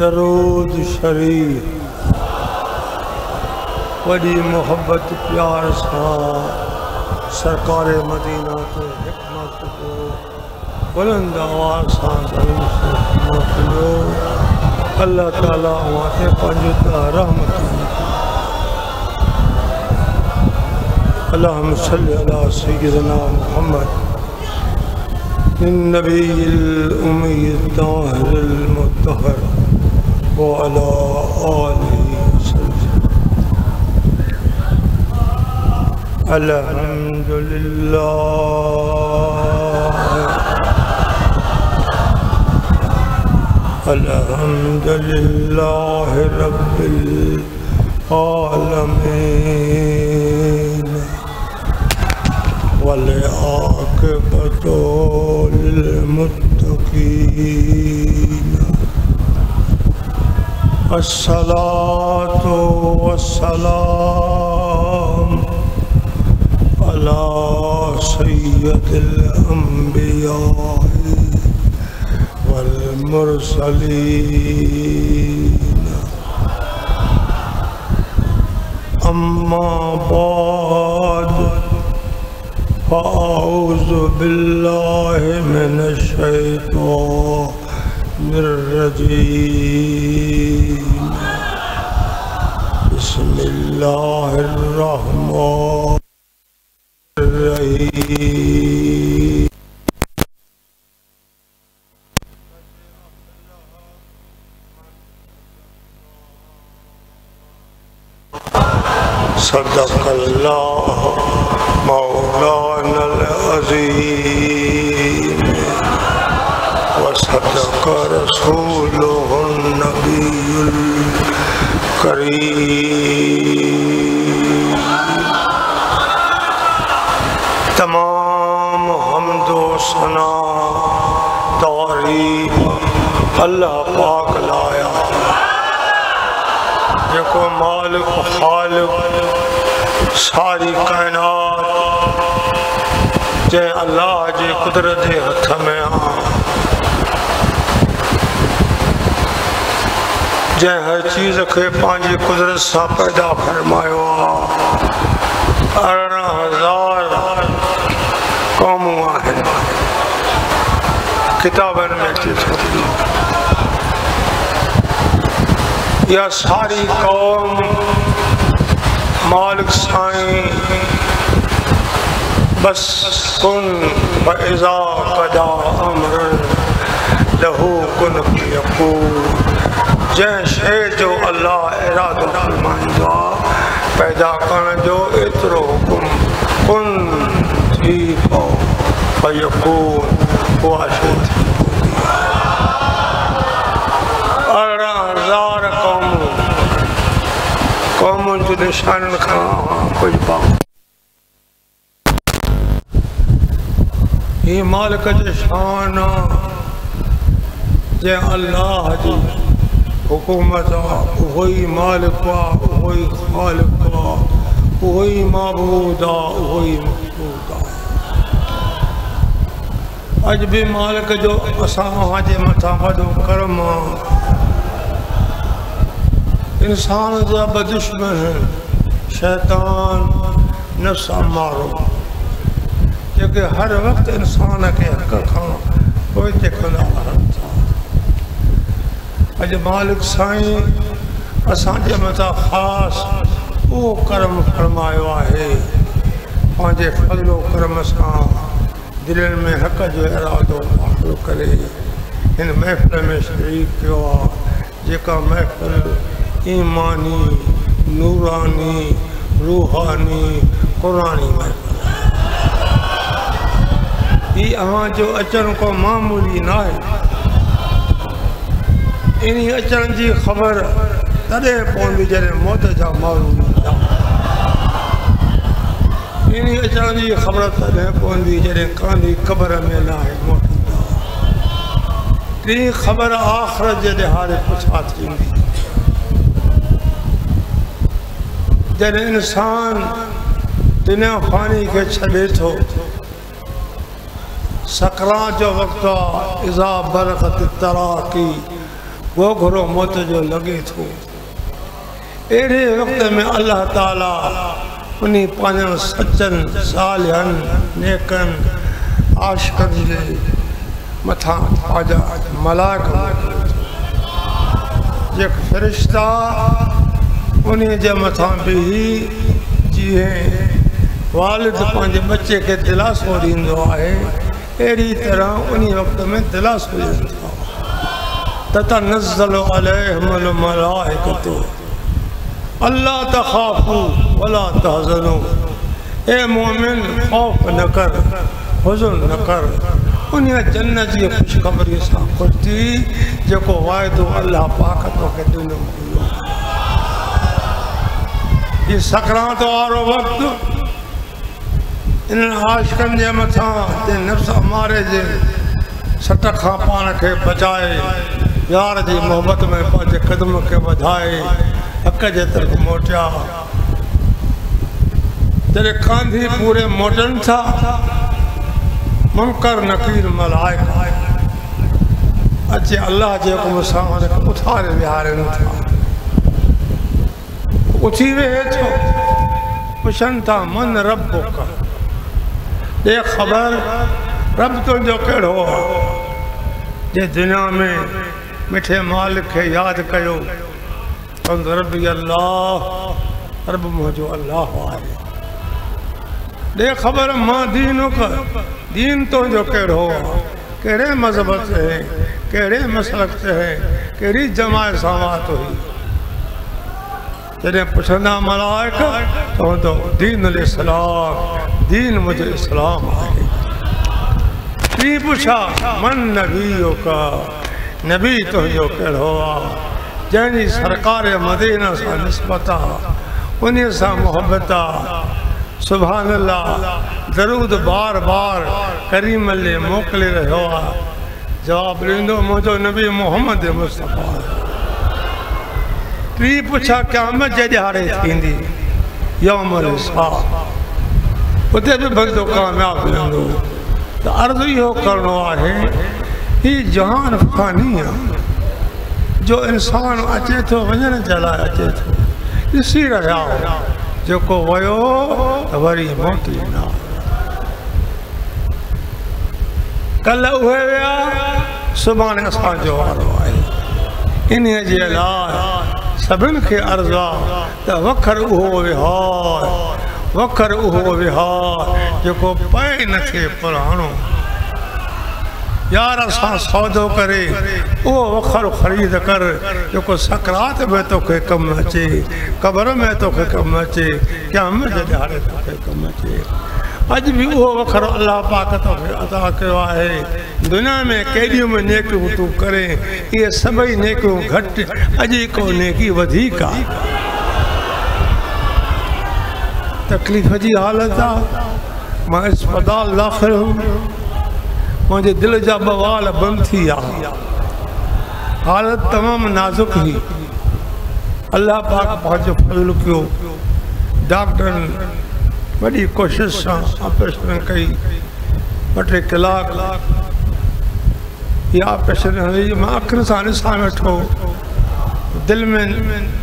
درود شریف۔ وڈی محبت پیار سا سرکار مدینہ تو حکمت کو بلند آواز سا ضرور سے اللہ تعالیٰ واتے پنجتا رحمت اللهم صل على سيدنا محمد۔ النبي الأمي الطاهر المطهر وعلى آله وسلم الحمد لله. الحمد لله رب العالمين. والعاقبة للمتقين. الصلاة والسلام على سيد الأنبياء والمرسلين. أما بعد فأعوذ بالله من الشيطان الرجيم بسم الله الرحمن الرحيم. صدق الله. وصدق رسوله النبي الكريم. تمام حمد و ثنا تعریف اللہ پاک لایا۔ جکو مالک خالق، ساری کائنات، جے اللہ جے قدرت ہتھ میں آ جے ہر چیز کے پانچی قدرت سا پیدا فرمائیو۔ آ ہزار قوموں آہن کتابن میں چیز یا ساری قوم، مالک سائیں، بس کن فإذا قدا امر لہو کن یقور یقول جن شے جو اللہ ارادہ فرمائیں دعا پیدا کرن جو اترو حکم کن تھی پو فیقول ہوا شے تھی۔ ارہ ہزار قوم قوم جو نشان کھا کچھ پاؤ یہ مالک جو شان جے اللہ جی حکومت وہی مالک وہی خالق وہی معبود وہی مقبود اج بھی مالک جو اساں وہاں جے مٿاں وڏو کرم انسان جا بدشمن شیطان نفس امارو کہ ہر وقت انسان کے حق کھانا کوئی تے کھنا حرم تھا اج مالک سائیں اسان جے متا خاص او کرم فرمایو ہے پانجے فضل و کرم سان دلن میں حق جو ارادو حاصل کرے ان محفل میں شریک کیو آ جیکا محفل ایمانی نورانی روحانی قرآنی محفل یہ ہاں جو اچن کو معمولی نہ ہے انہی اچن جی خبر تدے پوندی جڑے موت جا معلوم انہی اچن جی خبر تدے پوندی جڑے کاندی قبر میں نہ موت۔ تی خبر آخرت جڑے ہارے پچھا تھیندی جڑے انسان دنیا فانی کے چھڑے تھو سکرات جو وقت اذا برقت التراقی وہ گھرو موت جو لگے تھو۔ اڑے وقت میں اللہ تعالیٰ انہیں پانچ سچن صالحن نیکن عاشقن جے متھا آجا ملاک جیک فرشتہ انہیں جے متھا بھی جیئے والد پانچ بچے کے دلاس ہو دیندو آئے۔ ایڑی طرح انہیں وقت تتنزل علیہم الملائکتو اللہ تخافو ولا تحزنو. اے مومن، خوف نہ کر حضن نہ کر. انہیں جنت جی خوشخبری سا خوش تھی جو کو وائدو اللہ پاکتوں کے دنوں کیوں یہ سکرات آرو وقت ان عاشقن جے متھاں تے نفس ہمارے جے سٹ کھا پان کے بچائے یار جی محبت میں پانچے قدم کے بدھائے حق جے طرف موٹیا۔ تیرے کاندھی پورے موٹن تھا، منکر نقیر ملائک اچھے اللہ جے کو مساہنے اتھارے بہارے نہ تھا۔ اچھی وے چھو، پشن تھا، من رب کا دے خبر، رب تو جو کڑھو جے دنیا میں مٹھے مالک ہے، یاد کیو تند ربی اللہ، رب مجھو اللہ آئے۔ دے خبر ماں دینوں کا، دین تو جو کڑھو کہڑے مذہب ہے، کہڑے مسلک ہے، کہڑی جماع سامات ہوئی۔ جنہیں پچھنا ملائک تو تو دین الاسلام دین مجھے اسلام آئے۔ تی پوچھا؟ من نبیوں کا۔ نبی تو جو کہڑ ہوا جنہی سرکار مدینہ سا نسبتا انہیں سا محبتا۔ سبحان اللہ، درود بار بار کریم اللہ موکلے رہے ہوا۔ جواب لیندو مجھو نبی محمد مصطفیٰ۔ تی پوچھا، قیامت جے جہارے تھیندی؟ یوم الاسحاب اتے بھی بندو کامیاب لیندو۔ تو عرض ہی ہو کرنو آئے ہی جہان فانی ہے جو انسان اچے تو ونجن چلا اچے تو۔ اسی رہا ہو جو کو ویو وری موتی نا۔ کل ہوئے ویا سبحان اسان جو آرو آئے انہیں جی علاج سبن کے عرضا تا وکھر اوہو وہار۔ وکھر اوہو وہار جو کو پائے نہ تھے پرانو یار اساں سودو کرے، او وخر خرید کر جو کو سکرات میں تو کے کم اچے، قبر میں تو کے کم اچے، قیامت دے ہارے تو کے کم اچے۔ اج بھی وہ وخر اللہ پاک تو عطا کیا ہے۔ دنیا میں کیڑیوں میں نیک تو کرے، یہ سبھی نیکوں گھٹ اجی کو نیکی ودھی کا۔ تکلیف جی حالت آ میں اسپتال داخل ہوں۔ مجھے دل جا بوال بند تھی آ حالت تمام نازک ہی۔ اللہ پاک پہنچو فضل کیو ڈاکٹر بڑی کوشش سا آپریشن کئی۔ بٹے کلاک۔ یہ آپریشن ہوئی۔ میں اکھر سا نسا میٹھو دل میں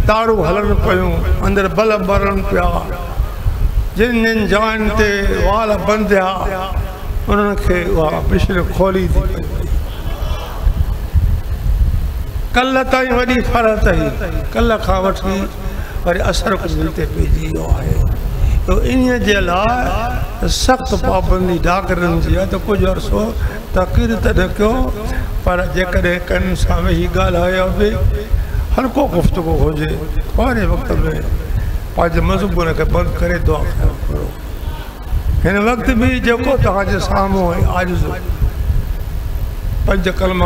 تارو ہلن پیوں۔ اندر بل برن پیا۔ جن جن جان تے وال بندیا۔ انہوں وہ پچھلے کھولی تھی کل تائیں وڈی فرت ہی کل کھاوٹ ہی اور اثر کو ملتے پہ جیو آئے تو انہیں جے لائے سخت پابندی ڈاکرن جی ہے تو کچھ عرصو تقیر تنہ کیوں پر جے کرے کن سامے ہی گال آیا ہوئے ہر کو گفتگو ہو جے پارے وقت میں پاج مذہبوں نے بند کرے دعا خیر کرو ہن وقت بھی جو کو تہاں جے سامو ہے عاجز پنج کلمہ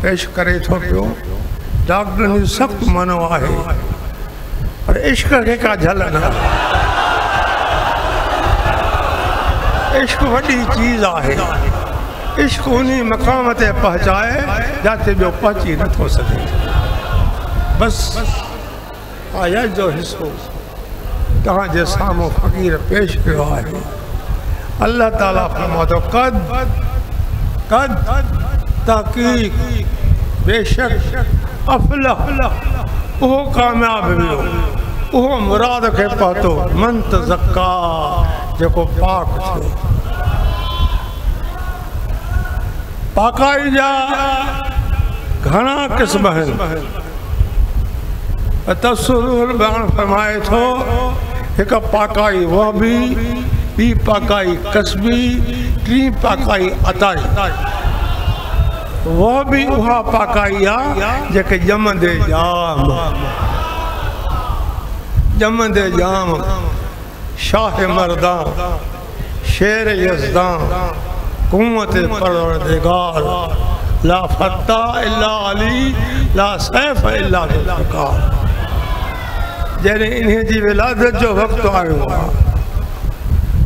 پیش کرے تھو پیو۔ ڈاکٹر نے سخت منو آئے اور عشق کے کا جھلنا۔ عشق وڈی چیز آئے عشق انہی مقامت پہنچائے جاتے جو پہنچی نہ تھو سکے۔ بس آیا جو حصو تہاں جے سامو فقیر پیش کرو آئے اللہ تعالیٰ فرماتا قد قد، تحقیق، بے شک، افلح، وہ کامیاب بھی ہو، وہ مراد کے پاتو، من تزکا جو کو پاک چھو پاکائی جا، گھنا قسم ہے تصور بیان فرمائے تو، ایک پاکائی وہ بھی بی پاکائی قسمی ٹری پاکائی عطائی۔ وہ بھی وہاں پاکائی آ جے جم دے جام جم دے جام شاہ مردان شیر یزدان قوت پروردگار۔ لا فتح الا علی، لا سیف الا ذکار جنہیں انہیں جی ولادت جو وقت آئے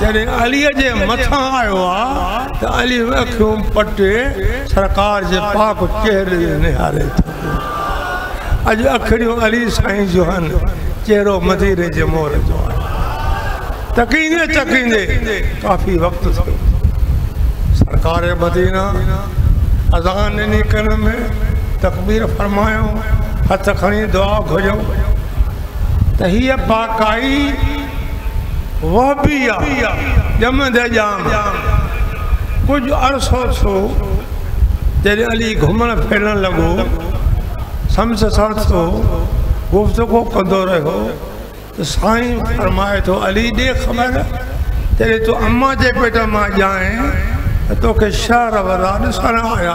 جڑے علی جے متھاں آیو آ، تے علی اکھوں پٹے سرکار جے پاک چہرے نہارے اج اکھڑیو علی سائیں جو ہن، چہرو مدیرے جے مور جو تکیندے تکیندے کافی وقت تھو سرکار مدینہ، اذان نے کن میں تکبیر فرمایا ہتھ کھڑی دعا گھجو تہیہ پاکائی وہبیہ جمع دے جام۔ کچھ عرصوں سو تیرے علی گھومن پھیرن لگو۔ سمس ساتھ سو گفتگو کندو رہو۔ تو سائیں فرمائے تو علی دے خبر۔ تیرے تو اماں جے پیٹا ماں جائیں۔ تو کہ شہر ورا ڈسڻ آیا۔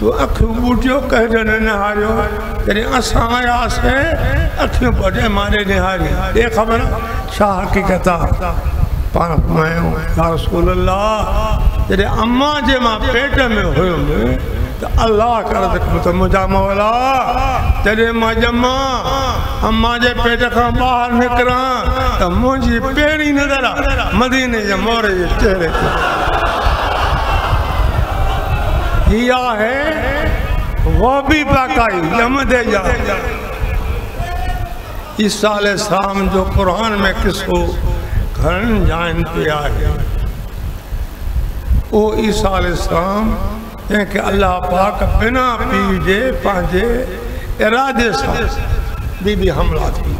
تو اکھیوں بوٹیوں کہہ جنے نہاریوں تیرے یعنی اساں آیاس ہے اکھیوں بڑے مارے نہاری۔ یہ خبر، شاہ حقیقتا، پانا فرمائے ہوں یا رسول اللہ یعنی تیرے اممہ جے ماں پیٹے میں ہوئے ہوں تو اللہ کر دکھو تو مجھا مولا، تیرے ماں جمع اممہ جے پیٹے کھاں باہر نکران تو مجھے پیڑی نظرہ مدینے جمعورے جے چہرے تھے کیا ہے۔ وہ بھی باقائی ہم دے جا۔ اس علیہ السلام جو قرآن میں کس کو گھن جان پہ آئے وہ اس علیہ السلام کہ اللہ پاک بنا پیجے پانجے ارادے سان بی بی حملہ تھی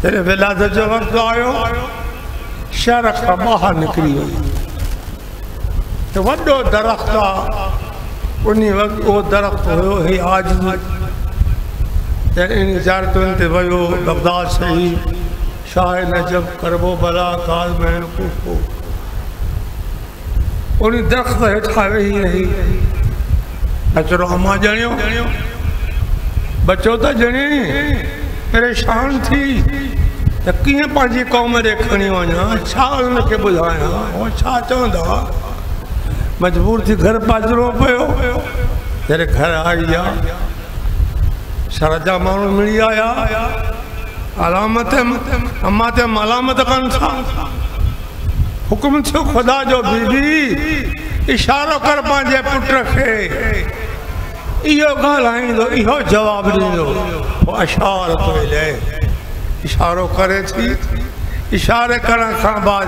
تیرے ولادت جو وقت آئیو شرق باہر نکلی ہوئی۔ تو وڈو درخت آ۔ انہی وقت وہ درخت ہوئے ہی آج یعنی ان زیارتن تے بغداد صحیح شاہ نجب کربو بلا کال میں کو۔ انہی درخت ہٹھا وہی رہی اچرو اما جنیو بچو تا جنی پریشان تھی۔ تو پانچی قوم رکھنی وانیا ہاں، چھا ان کے بلائیں ہاں، وہ چھا چوندا مجبور تھی، گھر پاچروں پہ ہو تیرے گھر آئی جا سارا جا مانو ملی آیا۔ علامت امات تے ملامت کن تھا حکم تھی خدا جو بی بی اشارہ کر پانجے پٹ رکھے۔ ایو گالائیں دو ایو جواب دیں دو۔ وہ اشارت ملے اشارو کرے تھی۔ اشارے کرن کھن بعد،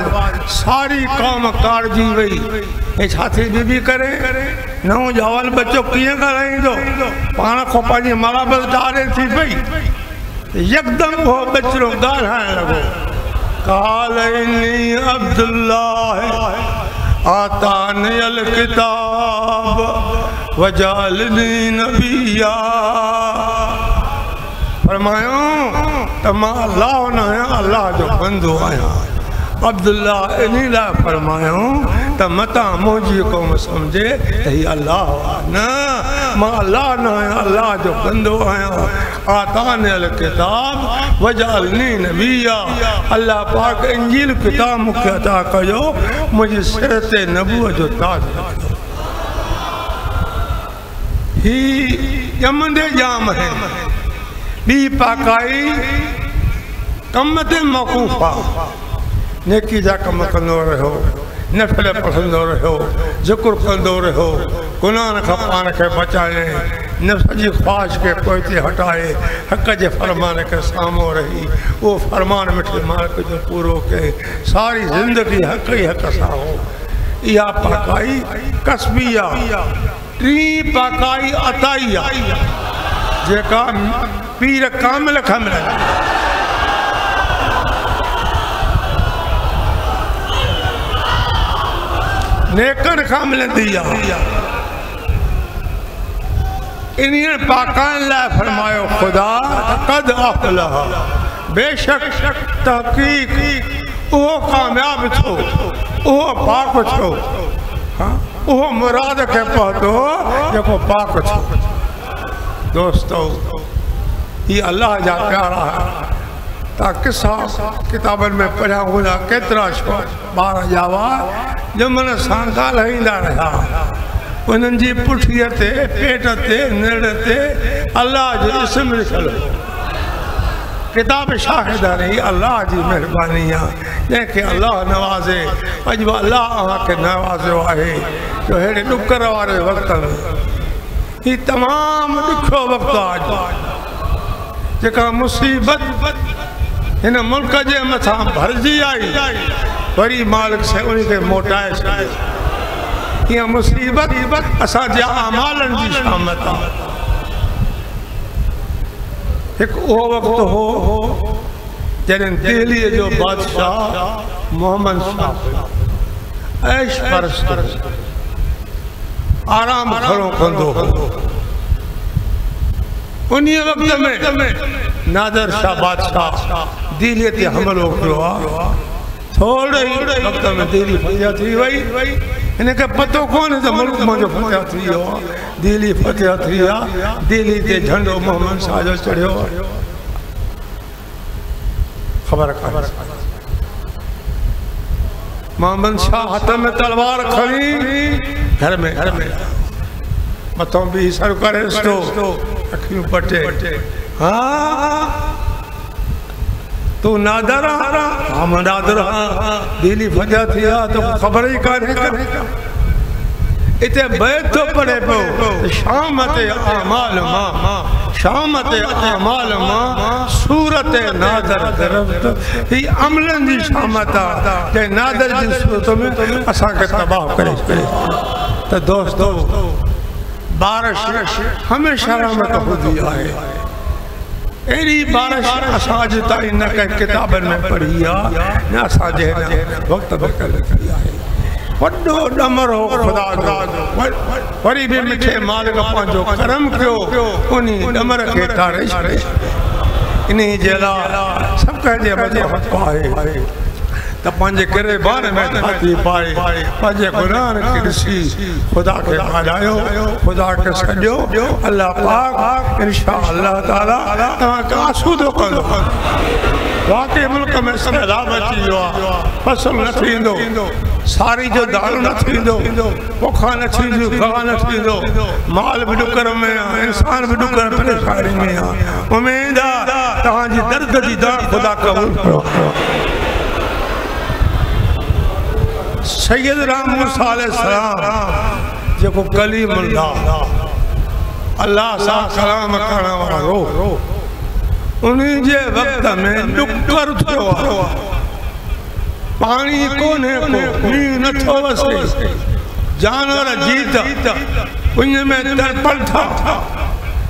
ساری قوم کار جی گئی۔ اے چھاتی بی بی کرے نو جوان بچو کیے رہی جو؟ پانا کو پانی مرا بس دارے تھی بھئی۔ یک دم ہو بچرو گال ہیں لگو قال انی عبداللہ، آتانی الکتاب وجالنی نبیہ فرمائیوں نبيا فرمايو تما الله نه الله جو بندو آيا عبداللہ، انہی لا فرمایوں تا متا موجی قوم سمجھے، تہی اللہ نا ما اللہ نا اللہ جو بندو آیا۔ آتان الکتاب، وجعلنی نبیہ اللہ پاک انجیل کتاب مکہ عطا کجو مجھے سرت نبوہ جو تاج رکھو ہی جمندے جام ہے بی پاکائی کم تے موقوفا نیکی جا کم کندو رہو، نفل پسندو رہو ذکر کندو رہو، گناہ کھا پان کے بچائے، نفس جی خواہش کے پوئتے ہٹائے، حق جے فرمان کے سامو رہی۔ وہ فرمان مٹھے مالک جو پورو کے، ساری زندگی حق ہی حق سا ہو۔ یا پاکائی قصبیہ ٹری پاکائی عطائیہ۔ جے کا پیر کامل کھمل نیکن کامل دیا انہیں پاکان لائے فرمائے، خدا، قد افلہ بے شک تحقیق وہ کامیاب چھو وہ پاک چھو ہاں؟ وہ مراد کے پہتو جب پاک چھو دوستو، یہ اللہ جا پیارا ہے۔ تا قصہ کتابن میں پڑھا ہونا کترا شو بارہ جاوا، جو من سانکا لہیندہ رہا۔ انہن جی پٹھیے تے، پیٹ اللہ جو اسم لکھلو کتاب شاہدہ رہی اللہ جی مہربانیاں۔ جن اللہ نوازے اجب اللہ آہاں کے نوازے واہے جو ہیڑے نکر وارے وقت یہ تمام دکھو وقت آج۔ جکا مصیبت ہن ملک جے متھا بھرجی آئی وری مالک سے انہی کے موٹائے سے یہ مصیبت اسا جے اعمالن جی شامت ایک او وقت ہو جنن دہلی جو بادشاہ محمد شاہ عیش پرست آرام کھڑوں کندو ہو انہی وقت میں نادر شاہ بادشاہ دیلیت حمل ہو کروا تھوڑے ہی وقت میں دیلی فتح تھی وئی انہیں کہ پتو کون ہے تو ملک میں جو فتح تھی ہو۔ دیلی فتح تھی ہو دیلی تے جھنڈو محمد شاہ جو چڑھے ہو۔ خبر خبر محمد شاہ ہاتھ میں تلوار کھڑی۔ گھر میں۔ گھر میں متوں بھی سر کرے سٹو اکھیوں پٹے۔ ہاں۔ تو نادر ہم نادر ہاں دلی فتح تھیا تو خبر ہی کہنے کرنے اتے بیت تو پڑے پو۔ شامت اعمال ماں شامت اعمال ماں صورت نادر درفت ہی عملن جی شامت کہ نادر جی صورتوں میں اسا کے تباہ کرے۔ تو دوستو، بارش ہمیشہ رحمت خودی آئے۔ ایری بارش اساج تائی نہ کہ کتابن میں پڑھیا نہ اساج ہے وقت بکر کیا ہے۔ وڈو ڈمر ہو خدا جو۔ وری بھی مٹھے مالک پانچو کرم کیو۔ انہی ڈمر کے تارش انہی جلا سب کہہ بجے حق پائے تا پانچے کرے بارے میں دھاتی پائے پانچے قرآن کی رسی۔ خدا کے آجائیو خدا کے سجو اللہ پاک، انشاءاللہ تعالی تمہاں کا آسودو کندو واقعی ملک میں سمیلاب اچھی ہوا۔ فصل نہ تھیندو ساری جو دارو نہ تھیندو پوکھا نہ تھیندو گاہ نہ تھیندو مال بھی ڈکر میں انسان بھی ڈکر پریشانی میں امیدہ تہاں جی درد دی دار خدا قبول کرو۔ سید رام موسیٰ علیہ السلام جو کو کلیم اللہ اللہ سا کلام کرنا والا رو۔ انہیں جے وقت میں ڈکر تھو پانی کونے کو نی نتھو وسے جانور جیتا انہیں میں ترپل تھا۔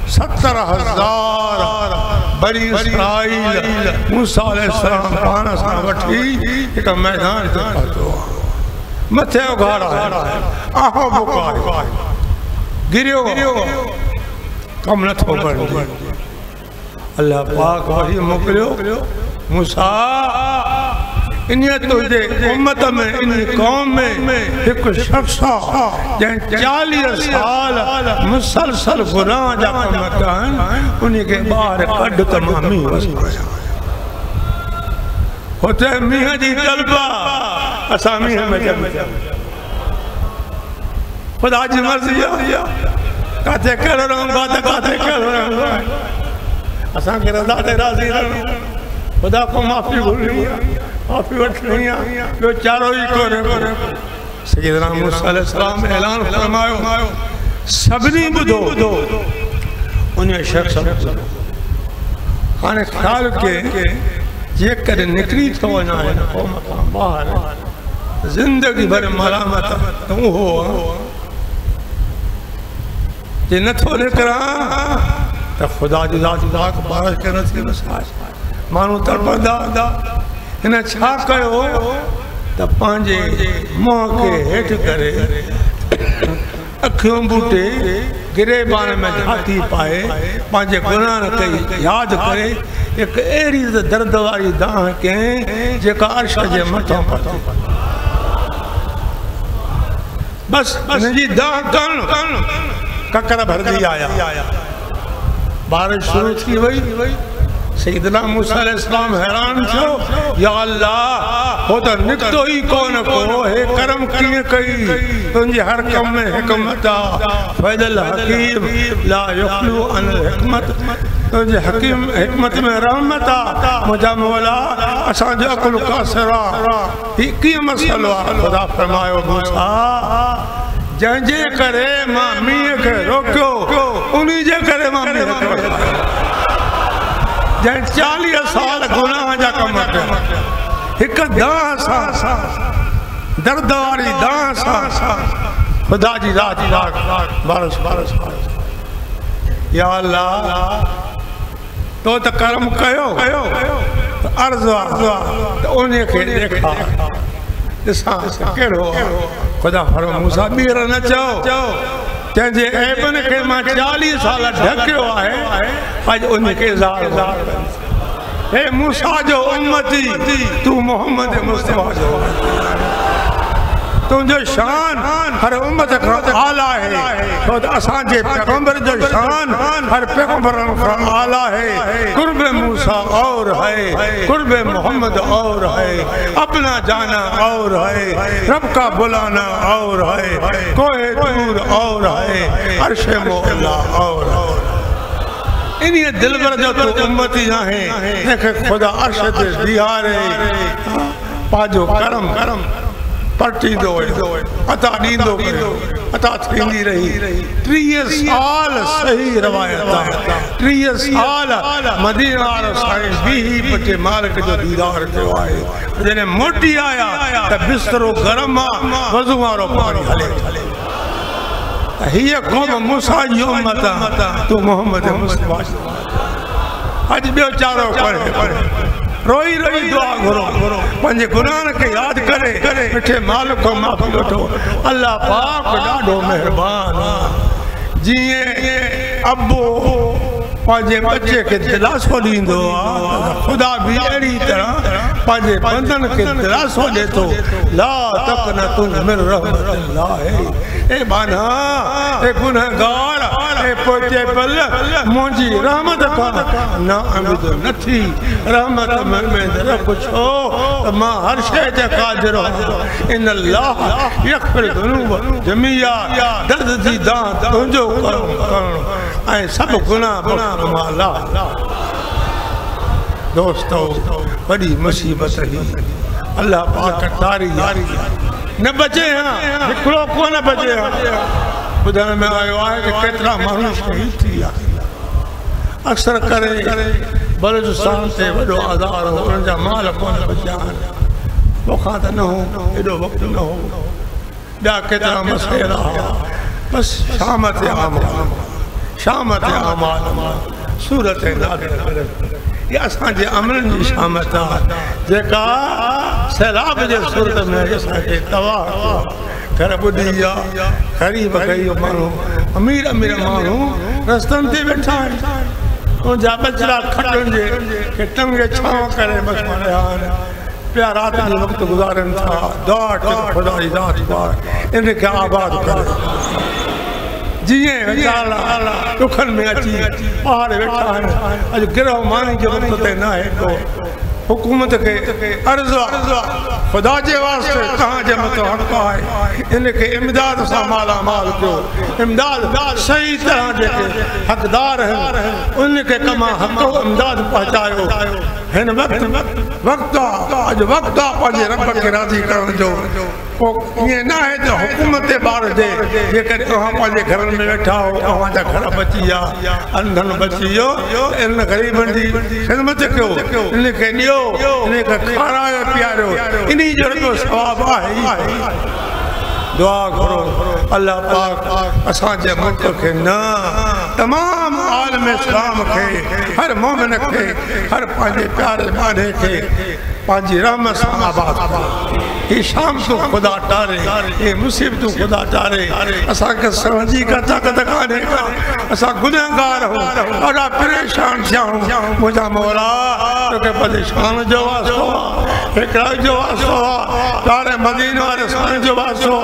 ستر ہزار بڑی اسرائیل موسیٰ علیہ السلام پانا سا وٹھی۔ ایک میدان تکا تو متھے اگھارا ہے۔ آہو بکا گریو۔ کم نہ تھو بڑھ دی اللہ پاک وحی مکلیو۔ موسیٰ انہیں تجھے امت میں انہیں قوم میں ایک شخصا جہاں چالی سال مسلسل گناہ جا کر مکان انہیں کے باہر کڈ تمامی وسکایا ہوتے میہ جی طلبہ اسامی ہمیں جب خدا جی مرضی ہے۔ کاتے کر رہا ہوں بات کاتے کر رہا ہوں۔ اساں کے رضا دے راضی رہنا خدا کو معافی بھولنی ہے۔ معافی وٹھنی ہے۔ جو چاروں ہی کو رہے سیدنا موسیٰ علیہ السلام اعلان فرمائیو سبنی بدھو۔ انہیں شخص بدھو خانے خیال کے یہ کر نکری تو ونا ہے قومت باہر زندگی بھر ملامت تو ہو یہ نہ تو نکرا تو خدا جی ذات ذات بارش کے نسی مساج مانو تربندہ انہیں چھا کرو تو پانجے ماں کے ہیٹ کرے اکھیوں بوٹے گرے بانے میں جھاتی پائے پانجے گناہ کئی یاد کرے ایک ایری درد واری داں کہیں جے بس نجی داں کن ککر بھر دی آیا۔ بارش شروع تھی وئی سیدنا موسیٰ علیہ السلام حیران چھو یا اللہ خود نکتو ہی کون کو ہے؟ کرم کیے کئی؟ تنجی ہر کم میں حکمتا فید الحکیم لا یخلو ان الحکمت۔ تنجی حکیم حکمت میں رحمتا مجھا مولا اسان جو اکل کا سرا کی مسئلہ خدا فرمائے موسیٰ جنجے کرے ماں میئے کے روکیو انہی جے کرے ماں میئے کے روکیو۔ جن چالی سال گناہ جا کم کیا ایک دان سا دردواری دان سا خدا جی ذات ذات جی بارس بارس بارس۔ یا اللہ تو تو کرم کہو عرض تو انہیں کے دیکھا. جسان سکر ہو خدا فرم موسیٰ بیرہ نہ چاہو. تنجے ایبن کے ماں چالی سالہ ڈھکیو آئے. آج انہیں کے زار زار اے موسیٰ جو جو شان ہر امت کا آلہ ہے۔ خود اسان جے پیغمبر جو شان ہر پیغمبر کا آلہ ہے۔ قرب موسیٰ اور ہے۔ قرب محمد اور ہے۔ اپنا جانا اور ہے۔ رب کا بلانا اور ہے۔ کوہ دور اور ہے۔ عرش مولا اور ہے۔ انہی دل بر جو تو امتی جاہیں دیکھے خدا عرش دے دیارے پاجو کرم کرم۔ پٹی دوئے عطا نیندو کرے عطا تھیندی رہی۔ تریہ سال صحیح روایت تریہ سال مدینہ اور سائنس بھی پٹے مالک جو دیدار کے آئے۔ جنہیں موٹی آیا تا بسترو گرم وضو مارو پانی حلے ہی قوم موسیٰ یومتا تو محمد مصطفیٰ۔ آج بیو چاروں پڑھے۔ روئی روئی دعا گھرو پنجے گناہ کے یاد کرے۔ مٹھے مالک کو معافی لٹھو اللہ پاک ڈاڈو مہربان۔ جیئے ابو پانجے بچے کے دلاسو لیندو۔ خدا بھی ایڑی طرح۔ پانجے بندن کے دلاسو لیتو۔ لا تقنتو من رحمت اللہ۔ اے بانا، اے گناہ گار اے پوچے پل، مونجی رحمت کا نا عمد نتھی، رحمت من میں در پچھو ما ہر شے جے قادر ہو۔ ان اللہ یکفر دنوب جمیع درد دی دان تنجو کرم کرن اے سب گناہ بخش مالا دوستو، بڑی مصیبت ہی اللہ پاک تاری نہ بچے ہیں ہکڑوں کو نہ بچے ہیں بدھنے میں آئے آئے کہ کتنا مانو شہید تھی اکثر کرے بلوچستان سے وڈو آدھار ہو ان جا مال کون بچان وہ کھاتا نہ ہو ایڈو وقت نہ ہو ڈا کتنا مسئلہ بس شامت عامال شامت عامال صورت نادر کرے یہ اساں جے عملن جی شامت آ جے کا سیلاب جے صورت میں جیسا کہ تواہ گھر بدھیا قریب گئی مانو امیر امیر مانو رستن تے بیٹھا ہے۔ ان جا بچڑا کھٹن جے کہ ٹنگے چھاؤں کرے بس مارے آنے پیا رات میں وقت گزارن تھا۔ داٹ خدا ہی داٹ بار انہیں کیا آباد کرے۔ جیئے وچالا دکھن میں اچھی، پہاڑ بیٹھا ہے۔ اج گرہ مانی جو وقت تے نہ ہے۔ کو حکومت کے عرض خدا جے واسطے کہاں جے متو حق آئے ان کے امداد سا مالا مال کیو امداد صحیح طرح جے کے حقدار ہیں۔ ان کے کما حق و امداد پہنچایو ہن وقت وقت آج وقت آ رب کے راضی کرن جو۔ یہ نہ ہے تو حکومت بار دے، یہ کرے وہاں پہلے گھرن میں بیٹھا ہو وہاں جا گھر بچی یا اندھن بچی ہو، ان غریبن دی خدمت کیو ان کے دیو ان کے کھانا ہے پیارو انہی جو رکو ثواب آئے دعا کرو۔ اللہ پاک اساں جے ملک کے نا۔ تمام عالم اسلام کے، ہر مومن کے، ہر پانجے پیارے مانے کے پانجی رحمت سے آباد کرو۔ یہ شام تو خدا ٹارے، یہ مصیب تو خدا ٹارے۔ اسا کے سمجھی کا طاقت کانے کا۔ اسا گنہگار ہو۔ اور پریشان جاؤں مجھا مولا، تو کہ پریشان جو واسو اکرا جو واسو تارے مدینہ والے سان جو واسو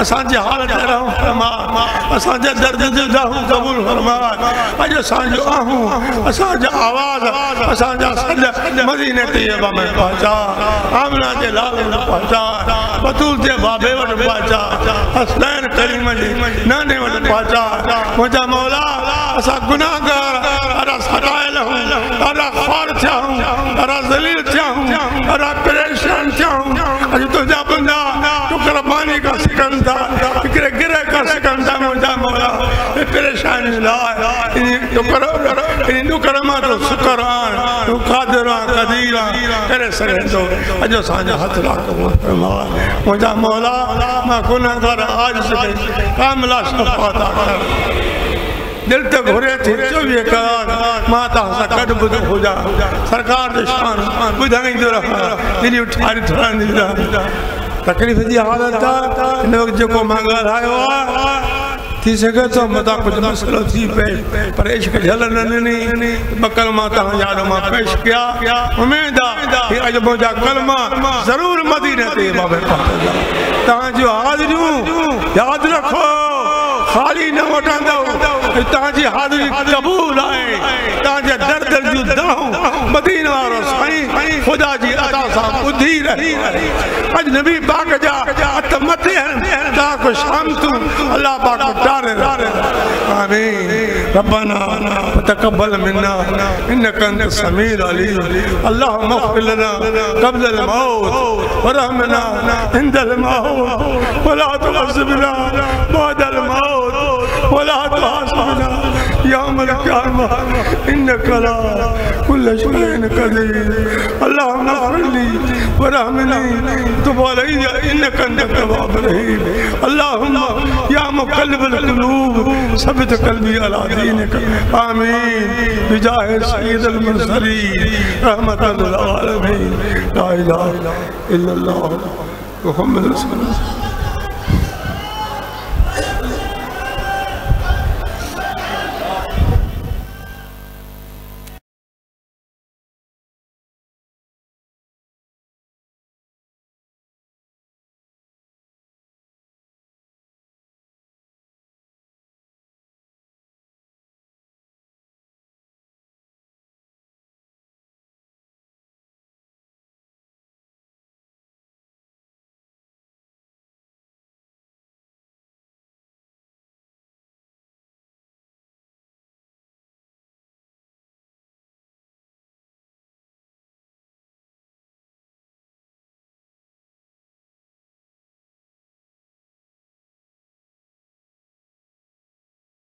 اسا جی حالت رہوں فرما اسا جی درد دل قبول فرما اج اسا جو آہوں اسا جی آواز اسا جی صدق مدینہ طیبہ میں پہنچا آمنہ جی لالے پہنچا پہنچا بطول دے بابے وٹ پہنچا حسنین کریم جی نانے وٹ پہنچا مجھا مولا اسا گناہ گار ارا سٹائے لہوں ارا خوار چاہوں ارا ذلیل چاہوں ارا قربانی کا سکندہ فکر گرے کا سکندہ مجھا مولا پریشانی لائے تو کرما تو سکران، تو قادران، قدیران کرے سرے تو اجو سانجا ہاتھ لاکھ مجھا مولا، میں گناہ کر آج سے کاملہ شفاعت کر۔ دل تے گھرے تھی چوبیہ قرار ماتا سا کڑ بدھ ہو جا۔ سرکار دے شان بدھائیں دے رہا۔ دلی اٹھاری تھران دے رہا تکلیف دی حالت تا ان وقت جو کو مانگا رہا ہے۔ تھی سکے تو متا کچھ مسئلہ تھی پہ۔ پر عشق جھلن نہیں بکلمہ تہاں یادو ماں پیش کیا۔ امیدہ کہ اج مجھا کلمہ ضرور مدینہ تے بابے پاتے جا تہاں جو حاضروں یاد رکھو، خالی نہ وٹان دو مدینہ خدا جی عطا صاحب جا ہیں اللہ آمین ربنا تقبل منا. إنك أنت السميع العليم. اللهم اغفر لنا قبل الموت ورحمنا عند الموت. ولا تعذبنا بعد الموت. ولا تعذبنا يوم القيامة. إنك لا كل شيء قدير. اللهم اغفر لي ورحمني. تب علي إنك أنت التواب الرحيم. اللهم يا مقلب القلوب ثبت قلبي على دينك. آمين. بجاه سيد المرسلين رحمة للعالمين. لا إله إلا الله محمد رسول الله.